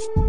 you